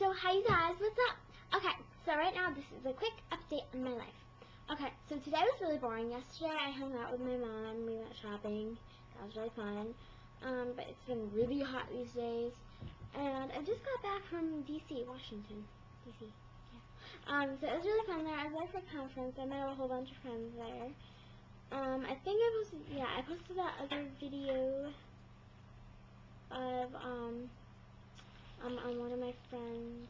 So, hi you guys, what's up? Okay, so right now this is a quick update on my life. Okay, so today was really boring. Yesterday I hung out with my mom, we went shopping. That was really fun. Um, but it's been really hot these days. And I just got back from DC, Washington. DC, yeah. Um, so it was really fun there. I was there for a conference. I met a whole bunch of friends there. Um, I think I posted, yeah, I posted that other video of, um, um, on one of my friends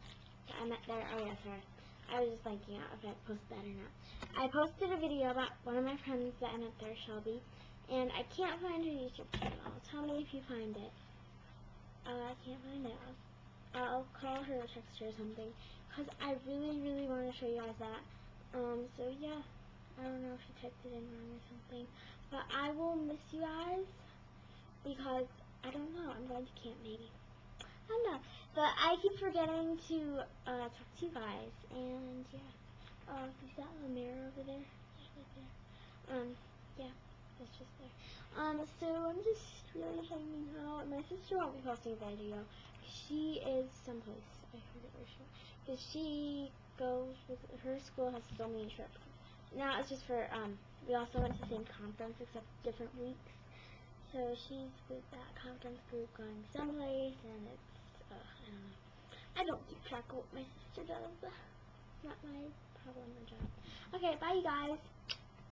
that I met there. Oh, yeah, sorry. I was just blanking out if I posted that or not. I posted a video about one of my friends that I met there, Shelby, and I can't find her YouTube channel. Tell me if you find it. Uh, I can't find it. I'll, call her or text her or something, because I really, really want to show you guys that. Um, so yeah, I don't know if she typed it in wrong or something, but I will miss you guys, because, I don't know, I'm going to camp maybe. I don't know. But I keep forgetting to uh, talk to you guys, and yeah. Uh, is that little mirror over there? Yeah, right there. Um, yeah, it's just there. Um, so I'm just really hanging out. My sister won't be posting a video. She is someplace. I forget where she Because she goes with, her school has so many trips. Now it's just for, um, we also went to the same conference except different weeks. So she's with that conference group going someplace, and it's uh, I don't. Keep track of what my sister does. Not my problem or job. Okay, bye you guys.